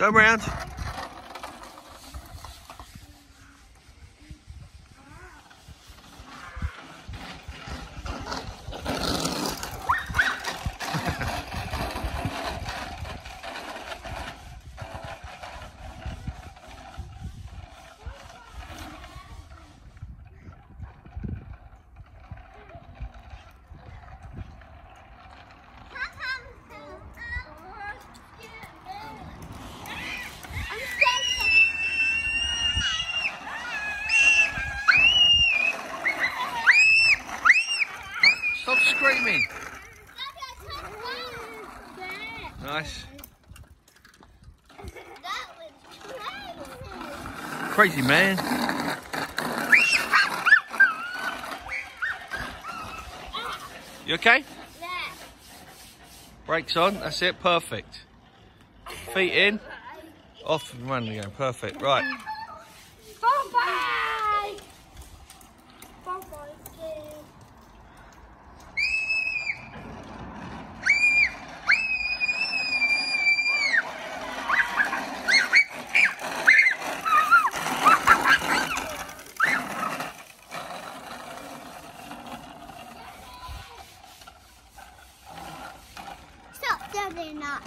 Turn around. Screaming. Nice. Crazy man. You okay? Yeah. Brakes on. That's it. Perfect. Feet in. Off and running again. Perfect. Right. Doing that.